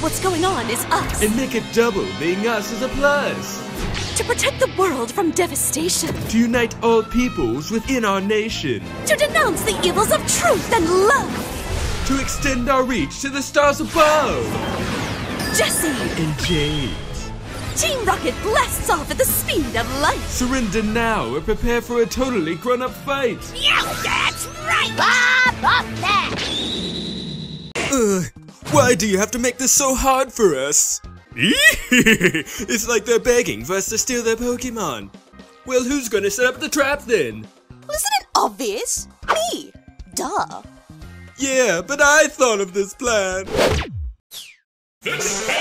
what's going on is us. And make it double, being us is a plus. To protect the world from devastation. To unite all peoples within our nation. To denounce the evils of truth and love. To extend our reach to the stars above. Jessie And James. Team Rocket blasts off at the speed of light. Surrender now or prepare for a totally grown up fight. Yeah, that's right! Bob up that! Ugh, why do you have to make this so hard for us? it's like they're begging for us to steal their Pokemon. Well, who's gonna set up the trap then? Isn't it obvious? Me. Duh. Yeah, but I thought of this plan. This has been